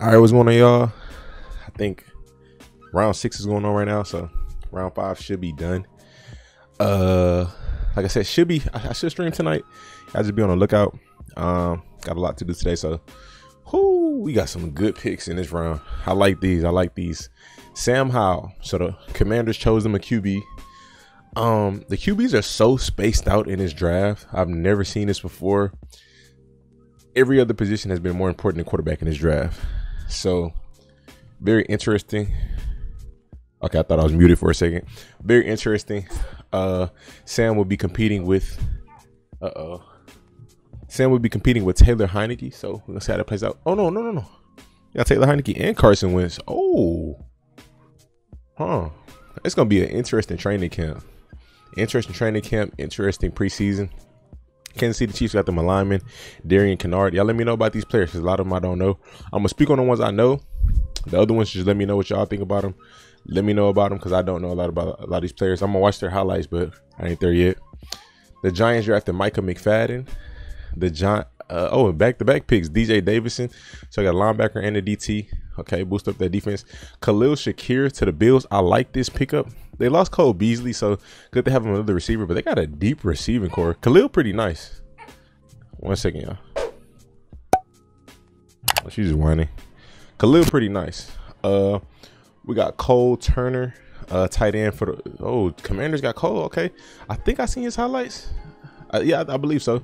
All right, what's going on, y'all? I think round six is going on right now, so round five should be done. Uh, like I said, should be. I, I should stream tonight. I just be on the lookout. Um, got a lot to do today, so whoo, we got some good picks in this round. I like these. I like these. Sam Howell. So the Commanders chose him a QB. Um, the QBs are so spaced out in this draft. I've never seen this before. Every other position has been more important than quarterback in this draft. So very interesting. Okay, I thought I was muted for a second. Very interesting. Uh Sam will be competing with uh oh. Sam will be competing with Taylor Heinicke. So let's see how that plays out. Oh no, no, no, no. Yeah, Taylor Heinicke and Carson Wentz. Oh. Huh. It's gonna be an interesting training camp. Interesting training camp, interesting preseason. Kansas City Chiefs got them alignment, Darian Kinnard. Y'all let me know about these players because a lot of them I don't know. I'm gonna speak on the ones I know. The other ones just let me know what y'all think about them. Let me know about them because I don't know a lot about a lot of these players. I'm gonna watch their highlights, but I ain't there yet. The Giants drafted Micah McFadden. The Giant, uh, oh, and back to back picks, DJ Davidson. So I got a linebacker and a DT. Okay, boost up that defense. Khalil Shakir to the Bills. I like this pickup. They lost Cole Beasley, so good to have another receiver, but they got a deep receiving core. Khalil pretty nice. One second, y'all. Oh, she's whining. Khalil pretty nice. Uh we got Cole Turner, uh tight end for the oh commanders got Cole. Okay. I think I seen his highlights. Uh, yeah, I, I believe so.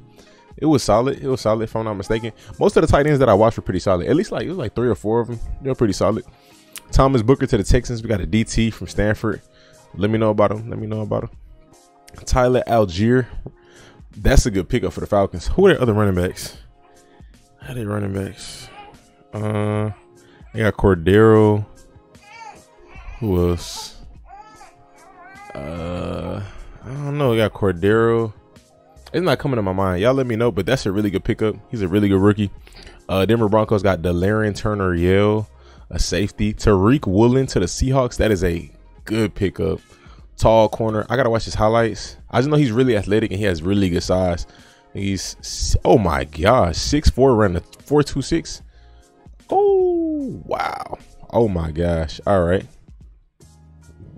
It was solid. It was solid if I'm not mistaken. Most of the tight ends that I watched were pretty solid. At least like it was like three or four of them. They were pretty solid. Thomas Booker to the Texans. We got a DT from Stanford. Let me know about him. Let me know about him. Tyler Allgeier. That's a good pickup for the Falcons. Who are their other running backs? How are they running backs? Uh, they got Cordero. Who else? Uh, I don't know. They got Cordero. It's not coming to my mind. Y'all let me know, but that's a really good pickup. He's a really good rookie. Uh, Denver Broncos got Delarrin Turner Yell, a safety. Tariq Woolen to the Seahawks. That is a good pickup. Tall corner. I gotta watch his highlights. I just know he's really athletic and he has really good size. He's oh my gosh, six four running four two six. Oh wow. Oh my gosh. All right.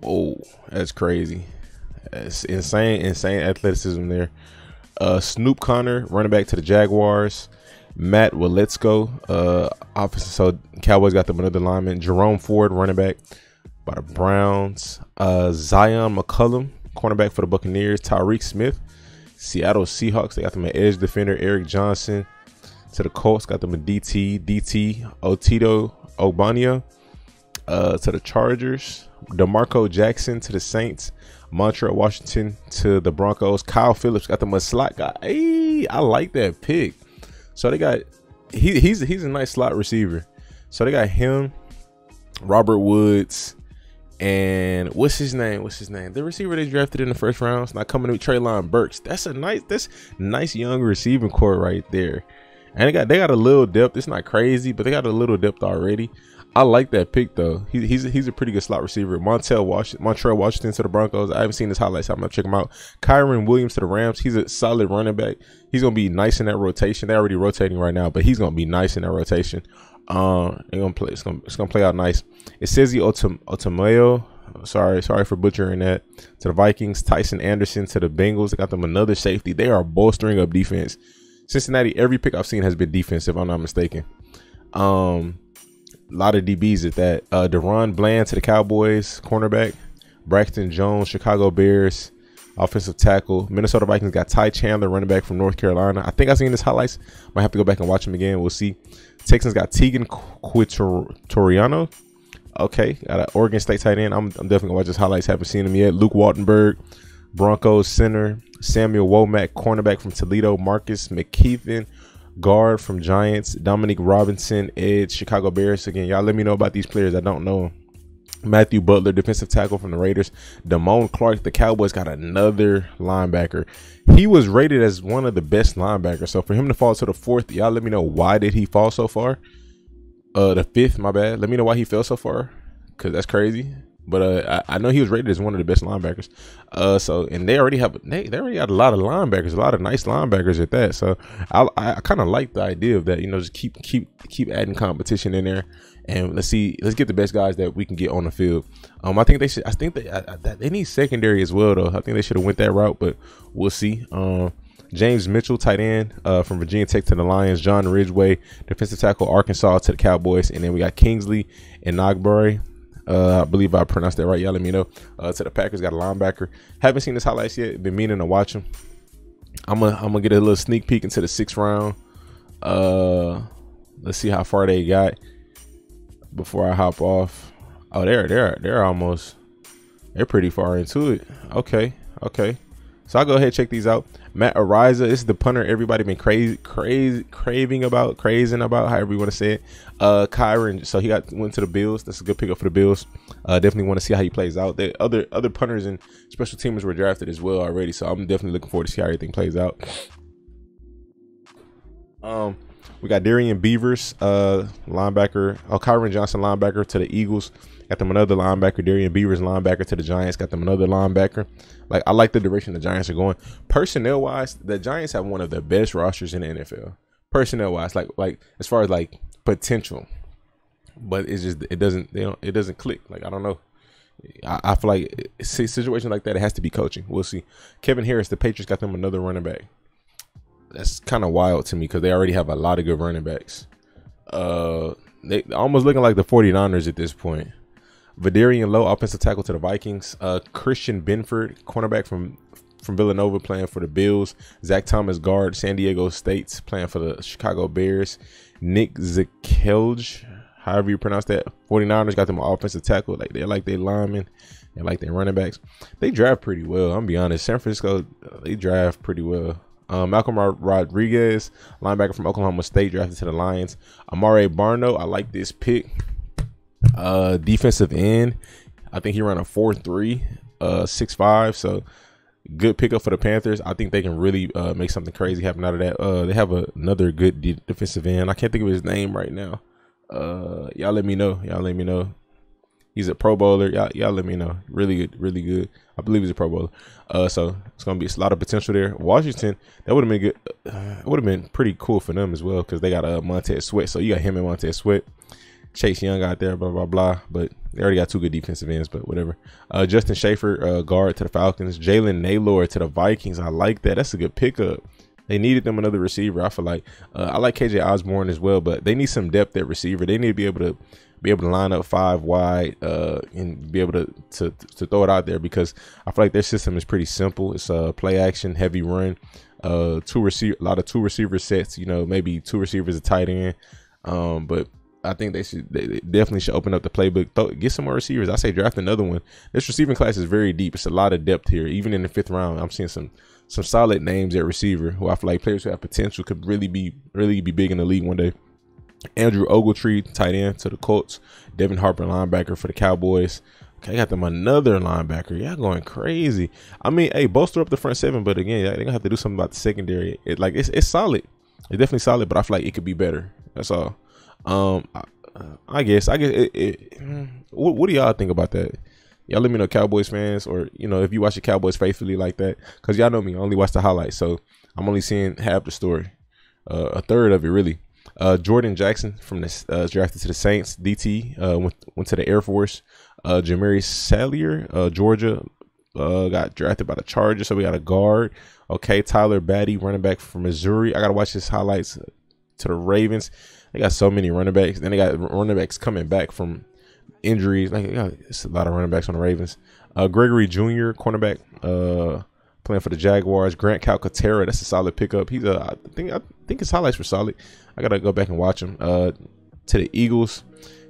Whoa, that's crazy. That's insane, insane athleticism there. Uh Snoop Conner, running back to the Jaguars. Matt Waletzko, uh offensive. So Cowboys got them another lineman. Jerome Ford, running back by the Browns. Uh, Zyon McCollum, cornerback for the Buccaneers. Tyreke Smith, Seattle Seahawks. They got them an edge defender. Eric Johnson to the Colts. Got them a DT. DT Otito Ogbonnia uh, to the Chargers. D'Marco Jackson to the Saints. Montrell Washington to the Broncos. Kyle Phillips got them a slot guy. Hey, I like that pick. So they got he, he's he's a nice slot receiver. So they got him, Robert Woods, and what's his name? What's his name? The receiver they drafted in the first round. It's not coming to Treylon Burks. That's a nice, that's nice young receiving core right there. And they got they got a little depth. It's not crazy, but they got a little depth already. I like that pick though. He, he's he's a pretty good slot receiver. Montel Washington, Montrell Washington to the Broncos. I haven't seen his highlights. So I'm gonna check him out. Kyren Williams to the Rams. He's a solid running back. He's gonna be nice in that rotation. They're already rotating right now, but he's gonna be nice in that rotation. Uh, gonna play. It's gonna it's gonna play out nice. It says the Otom, Otomayo. Sorry, sorry for butchering that. To the Vikings, Tycen Anderson to the Bengals. They got them another safety. They are bolstering up defense. Cincinnati, every pick I've seen has been defensive. I'm not mistaken. Um, a lot of DBs at that. Uh, DaRon Bland to the Cowboys, cornerback. Braxton Jones, Chicago Bears, offensive tackle. Minnesota Vikings got Ty Chandler, running back from North Carolina. I think I've seen his highlights. Might have to go back and watch him again. We'll see. Texans got Teagan Quitoriano. Okay, got an Oregon State tight end. I'm, I'm definitely gonna watch his highlights. Haven't seen him yet. Luke Wattenberg, Broncos center. Samuel Womack, cornerback from Toledo. Marcus McKethan, guard from Giants. Dominic Robinson, edge, Chicago Bears. Again, y'all let me know about these players. I don't know. Matthew Butler, defensive tackle from the Raiders. Damone Clark, the Cowboys got another linebacker. He was rated as one of the best linebackers. So for him to fall to the fourth, y'all let me know why did he fall so far? Uh, the fifth, my bad. Let me know why he fell so far, cause that's crazy. But uh, I, I, know he was rated as one of the best linebackers. Uh, so and they already have they, they already got a lot of linebackers, a lot of nice linebackers at that. So I I, kind of like the idea of that. You know, just keep keep keep adding competition in there, and let's see, let's get the best guys that we can get on the field. Um, I think they should. I think they they need secondary as well though. I think they should have went that route, but we'll see. Um. James Mitchell, tight end uh, from Virginia Tech to the Lions. John Ridgeway, defensive tackle, Arkansas to the Cowboys. And then we got Kingsley and Enagbare, uh, I believe I pronounced that right. Y'all let me know. Uh, to the Packers, got a linebacker. Haven't seen his highlights yet. Been meaning to watch him. I'm gonna I'm gonna get a little sneak peek into the sixth round. Uh, let's see how far they got before I hop off. Oh, they're they're they're almost they're pretty far into it. Okay, okay. So I'll go ahead and check these out. Matt Araiza, this is the punter everybody been crazy, crazy, craving about, crazing about, however you want to say it. Uh, Kyren, so he got went to the Bills. That's a good pickup for the Bills. Uh, definitely want to see how he plays out. The other other punters and special teamers were drafted as well already, so I'm definitely looking forward to see how everything plays out. Um, we got Darrian Beavers, uh, linebacker. Oh, Kyron Johnson, linebacker to the Eagles. Got them another linebacker. Darrian Beavers, linebacker to the Giants. Got them another linebacker. Like I like the direction the Giants are going. Personnel wise, the Giants have one of the best rosters in the NFL. Personnel wise, like like as far as like potential, but it's just it doesn't they don't it doesn't click. Like I don't know. I, I feel like situation like that it has to be coaching. We'll see. Kevin Harris, the Patriots got them another running back. That's kind of wild to me because they already have a lot of good running backs. Uh, they almost looking like the 49ers at this point. Vederian Lowe, offensive tackle to the Vikings. Uh, Christian Benford, cornerback from from Villanova, playing for the Bills. Zach Thomas, guard, San Diego State's playing for the Chicago Bears. Nick Zakelj, however you pronounce that. 49ers got them offensive tackle. Like they're like they linemen. They like their running backs. They draft pretty well. I'm be honest. San Francisco, they draft pretty well. Um, Malcolm Rodriguez, linebacker from Oklahoma State, drafted to the Lions. Amare Barno, I like this pick. Uh, defensive end, I think he ran a four three, uh, six five. So good pickup for the Panthers. I think they can really uh, make something crazy happen out of that. Uh, they have a, another good de- defensive end. I can't think of his name right now. Uh, y'all let me know. Y'all let me know. He's a Pro Bowler. Y'all, y'all let me know. Really good, really good. I believe he's a Pro Bowler. Uh, so it's gonna be a lot of potential there. Washington, that would have been good. Uh, it would have been pretty cool for them as well because they got a uh, Montez Sweat. So you got him and Montez Sweat. Chase Young out there, blah blah blah. But they already got two good defensive ends, but whatever. Uh, Justin Shaffer, uh, guard to the Falcons. Jalen Nailor to the Vikings. I like that. That's a good pickup. They needed them another receiver. I feel like uh, I like KJ Osborn as well, but they need some depth at receiver. They need to be able to be able to line up five wide uh, and be able to, to to throw it out there because I feel like their system is pretty simple. It's a play action, heavy run, uh, two receiver, a lot of two receiver sets. You know, maybe two receivers, a tight end. Um, but I think they should they definitely should open up the playbook. Get some more receivers. I say draft another one. This receiving class is very deep. It's a lot of depth here. Even in the fifth round, I'm seeing some some solid names at receiver who I feel like players who have potential could really be really be big in the league one day. Andrew Ogletree, tight end to the Colts. Devin Harper, linebacker for the Cowboys. Okay, I got them another linebacker. Y'all going crazy. I mean, hey, bolster up the front seven, but again, they're gonna have to do something about the secondary. It like it's it's solid. It's definitely solid, but I feel like it could be better. That's all. Um, I, I guess I guess it, it, what, what do y'all think about that? Y'all let me know, Cowboys fans, or you know, if you watch the Cowboys faithfully like that, because y'all know me, I only watch the highlights, so I'm only seeing half the story, uh, a third of it really. Uh, Jordan Jackson from the uh, drafted to the Saints. DT uh, went went to the Air Force. Uh, Jamaree Salyer, uh, Georgia, uh, got drafted by the Chargers. So we got a guard. Okay, Tyler Badie, running back from Missouri. I gotta watch his highlights to the Ravens. They got so many running backs. Then they got running backs coming back from injuries. Like it's a lot of running backs on the Ravens. Uh, Gregory Jr. cornerback. Uh, playing for the Jaguars. Grant Calcaterra, that's a solid pickup. He's a, I think I think his highlights were solid. I gotta go back and watch him. Uh, to the Eagles,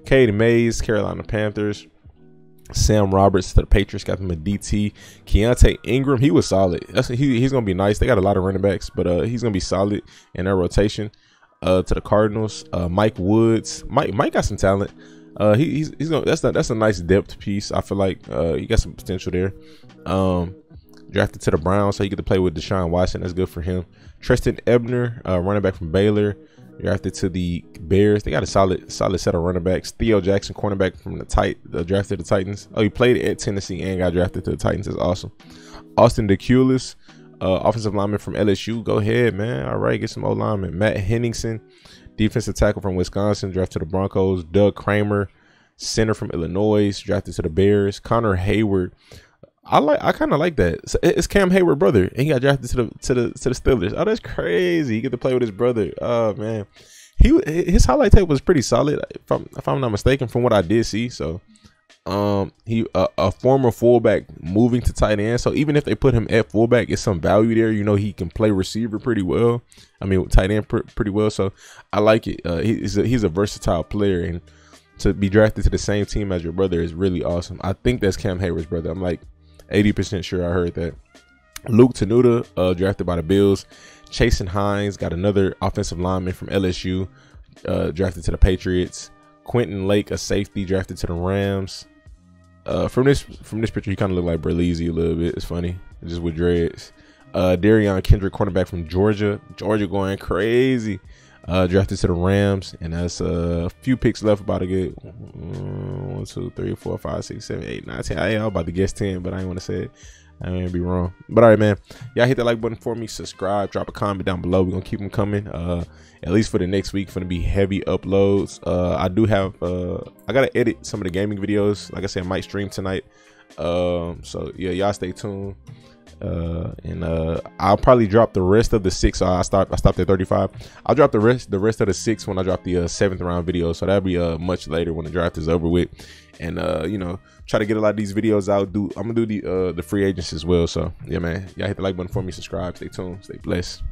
Cade Mays, Carolina Panthers. Sam Roberts to the Patriots got him a DT. Keaontay Ingram, he was solid. That's he, he's gonna be nice. They got a lot of running backs, but uh, he's gonna be solid in their rotation. Uh, to the Cardinals, uh, Mike Woods. Mike Mike got some talent. Uh, he, he's he's gonna that's not, that's a nice depth piece. I feel like uh, he got some potential there. Um, drafted to the Browns, so he get to play with Deshaun Watson. That's good for him. Trestan Ebner, uh, running back from Baylor. drafted to the Bears. They got a solid solid set of running backs. Theo Jackson, cornerback from the tight, the drafted the Titans. Oh, he played at Tennessee and got drafted to the Titans. Is awesome. Austin Deculus, uh, offensive lineman from LSU. Go ahead, man. All right, get some old lineman. Matt Henningsen, defensive tackle from Wisconsin, drafted to the Broncos. Doug Kramer, center from Illinois, drafted to the Bears. Connor Heyward. I like. I kind of like that. It's Cam Heyward brother, and he got drafted to the to the to the Steelers. Oh, that's crazy. You get to play with his brother. Oh man, he his highlight tape was pretty solid. If I'm if I'm not mistaken, from what I did see. So, um, he uh, a former fullback moving to tight end. So even if they put him at fullback, it's some value there. You know, he can play receiver pretty well. I mean, tight end pr- pretty well. So I like it. Uh, he's a, he's a versatile player and to be drafted to the same team as your brother is really awesome. I think that's Cam Heyward's brother. I'm like 80% sure I heard that. Luke Tenuta, uh, drafted by the Bills. Chasen Hines got another offensive lineman from LSU, uh, drafted to the Patriots. Quentin Lake, a safety, drafted to the Rams. Uh, from this from this picture, he kind of looked like Berleezy a little bit. It's funny, just with dreads. Uh, Derion Kendrick, cornerback from Georgia. Georgia going crazy uh, drafted to the Rams, and that's uh, a few picks left. About to get one, two, three, four, five, six, seven, eight, nine, ten. I am about to guess ten, but I ain't want to say it. I ain't be wrong. But all right, man. Y'all hit that like button for me. Subscribe. Drop a comment down below. We're gonna keep them coming. Uh, at least for the next week. Gonna be heavy uploads. Uh, I do have. Uh, I gotta edit some of the gaming videos. Like I said, I might stream tonight. Um, so yeah, y'all stay tuned uh and uh i'll probably drop the rest of the six. I start i stopped at 35 i'll drop the rest the rest of the six when i drop the uh, seventh round video. So that'll be uh much later when the draft is over with. And uh you know try to get a lot of these videos out. Do i'm gonna do the uh the free agents as well. So yeah man. Y'all hit the like button for me. Subscribe. Stay tuned. Stay blessed